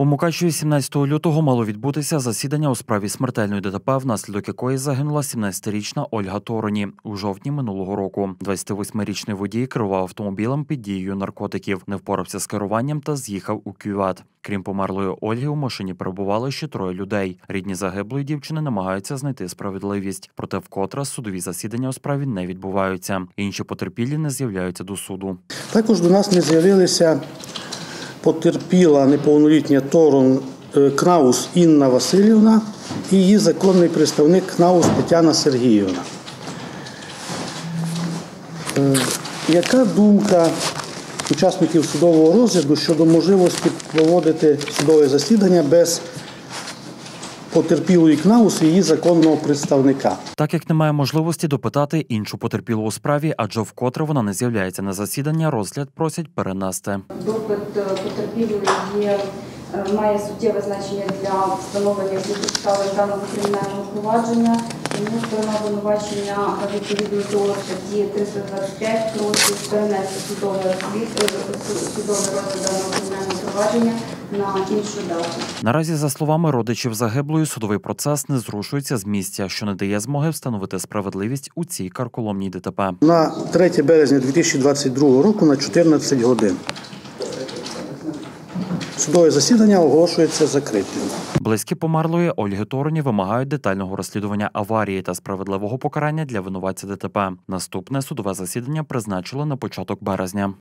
У Мукачеві 17 лютого мало відбутися засідання у справі смертельної ДТП, внаслідок якої загинула 17-річна Ольга Тороні у жовтні минулого року. 28-річний водій керував автомобілем під дією наркотиків, не впорався з керуванням та з'їхав у кювет. Крім померлої Ольги, у машині перебували ще троє людей. Рідні загиблої дівчини намагаються знайти справедливість. Проте вкотре судові засідання у справі не відбуваються. Інші потерпілі не з'являються до суду. Також до нас не з'явилися потерпіла неповнолітня Торон е, Кнаус Інна Васильівна і її законний представник Кнаус Тетяна Сергіївна. Е, Яка думка учасників судового розгляду щодо можливості проводити судове засідання без потерпілої Кнаус і її законного представника? Так як немає можливості допитати іншу потерпілу у справі, адже вкотре вона не з'являється на засідання, розгляд просять перенести. Допит е, потерпілої є, е, має суттєве значення для встановлення всіх підстави даного кримінального провадження. Тому сторона обвинувачення відповідно до статті 325 просить перенести судове розслід- е, судовий розгляд даного кримінального провадження на іншу дату. Наразі, за словами родичів загиблої, судовий процес не зрушується з місця, що не дає змоги встановити справедливість у цій карколомній ДТП. На 3 березня 2022 року на 14 годин. Судове засідання оголошується закритим. Близькі померлої Ольги Тороні вимагають детального розслідування аварії та справедливого покарання для винуватця ДТП. Наступне судове засідання призначили на початок березня.